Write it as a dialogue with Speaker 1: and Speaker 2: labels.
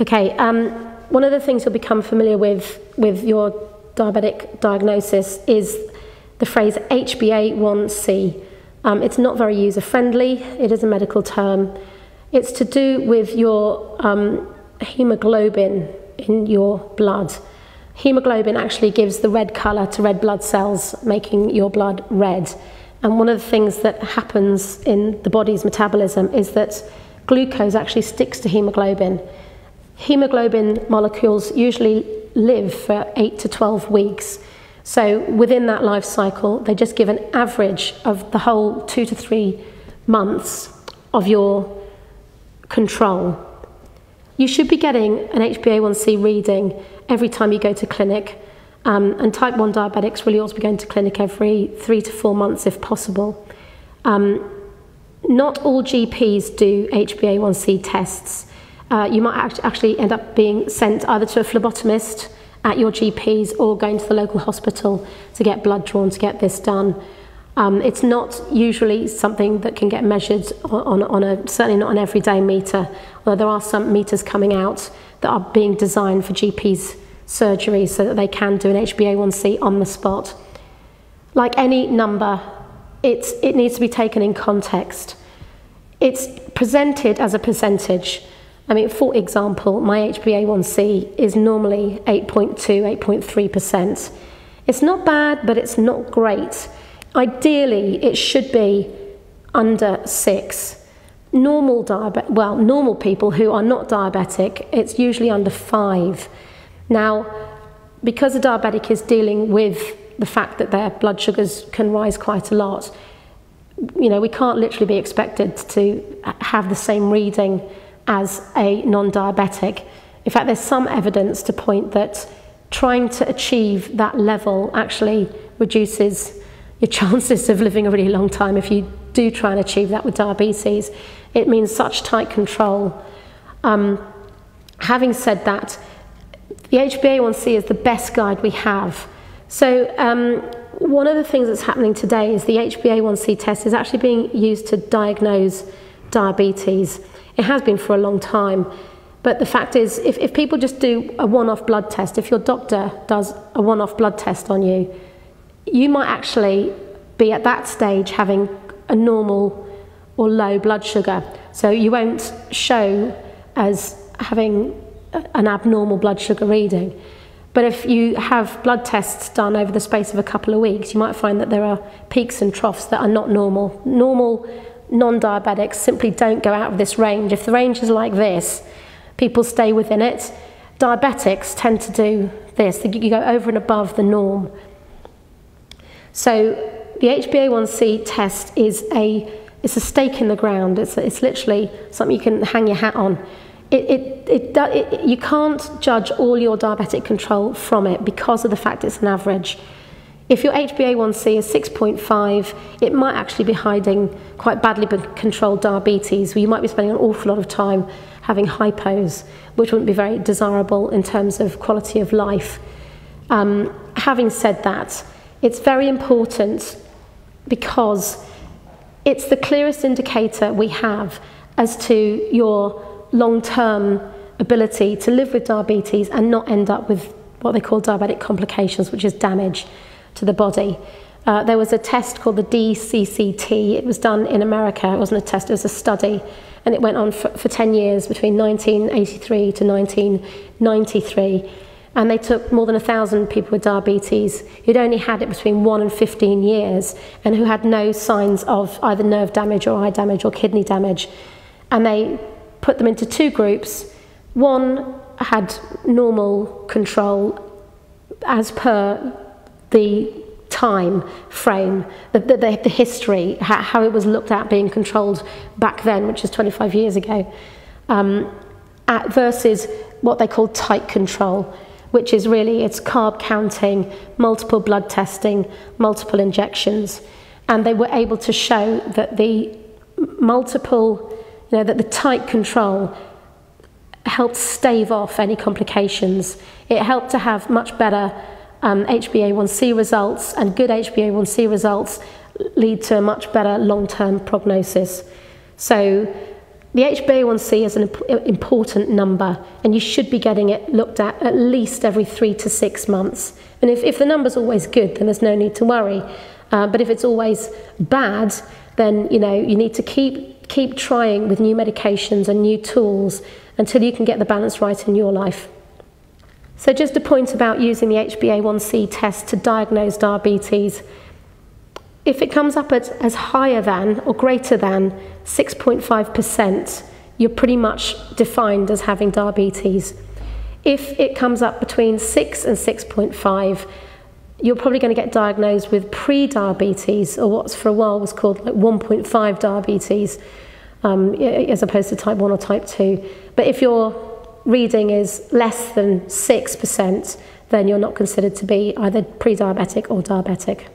Speaker 1: Okay, um, one of the things you'll become familiar with with your diabetic diagnosis is the phrase HbA1c. Um, it's not very user friendly, it is a medical term. It's to do with your um, hemoglobin in your blood. Hemoglobin actually gives the red colour to red blood cells, making your blood red. And one of the things that happens in the body's metabolism is that glucose actually sticks to hemoglobin. Hemoglobin molecules usually live for 8 to 12 weeks. So within that life cycle, they just give an average of the whole two to three months of your control. You should be getting an HbA1c reading every time you go to clinic. Um, and type 1 diabetics really ought to be going to clinic every three to four months if possible. Um, not all GPs do HbA1c tests. Uh, you might actually end up being sent either to a phlebotomist at your GP's or going to the local hospital to get blood drawn to get this done. Um, it's not usually something that can get measured on, on a, certainly not an everyday meter, although there are some meters coming out that are being designed for GPs surgery so that they can do an HbA1c on the spot. Like any number, it's, it needs to be taken in context. It's presented as a percentage. I mean, for example, my HbA1c is normally 8.2, 8.3%. It's not bad, but it's not great. Ideally, it should be under six. Normal diabetic, well, normal people who are not diabetic, it's usually under five. Now, because a diabetic is dealing with the fact that their blood sugars can rise quite a lot, you know, we can't literally be expected to uh, have the same reading as a non-diabetic. In fact, there's some evidence to point that trying to achieve that level actually reduces your chances of living a really long time if you do try and achieve that with diabetes. It means such tight control. Um, having said that, the HbA1c is the best guide we have. So um, one of the things that's happening today is the HbA1c test is actually being used to diagnose diabetes. It has been for a long time. But the fact is, if, if people just do a one-off blood test, if your doctor does a one-off blood test on you, you might actually be at that stage having a normal or low blood sugar. So you won't show as having an abnormal blood sugar reading. But if you have blood tests done over the space of a couple of weeks, you might find that there are peaks and troughs that are not normal. Normal non-diabetics simply don't go out of this range. If the range is like this, people stay within it. Diabetics tend to do this. You go over and above the norm. So the HbA1c test is a, it's a stake in the ground. It's, it's literally something you can hang your hat on. It, it, it, it, you can't judge all your diabetic control from it because of the fact it's an average. If your HbA1c is 6.5, it might actually be hiding quite badly controlled diabetes, where you might be spending an awful lot of time having hypos, which wouldn't be very desirable in terms of quality of life. Um, having said that, it's very important because it's the clearest indicator we have as to your long-term ability to live with diabetes and not end up with what they call diabetic complications, which is damage to the body. Uh, there was a test called the DCCT. It was done in America. It wasn't a test, it was a study. And it went on for, for 10 years, between 1983 to 1993 and they took more than a thousand people with diabetes who'd only had it between 1 and 15 years and who had no signs of either nerve damage or eye damage or kidney damage. And they put them into two groups. One had normal control as per the time frame, the, the, the history, how, how, it was looked at being controlled back then, which is 25 years ago, um, at, versus what they called tight control, which is really it's carb counting, multiple blood testing, multiple injections. And they were able to show that the multiple, you know, that the tight control helped stave off any complications. It helped to have much better um, HbA1c results, and good HbA1c results lead to a much better long-term prognosis. So The HbA1c is an important number, and you should be getting it looked at at least every three to six months. And if, if the number's always good, then there's no need to worry. Uh, but if it's always bad, then you know you need to keep keep trying with new medications and new tools until you can get the balance right in your life. So just a point about using the HbA1c test to diagnose diabetes. If it comes up at, as higher than or greater than 6.5%, you're pretty much defined as having diabetes. If it comes up between 6 and 6.5, you're probably going to get diagnosed with pre-diabetes, or what's for a while was called like 1.5 diabetes, um, as opposed to type 1 or type 2. But if your reading is less than 6%, then you're not considered to be either pre-diabetic or diabetic.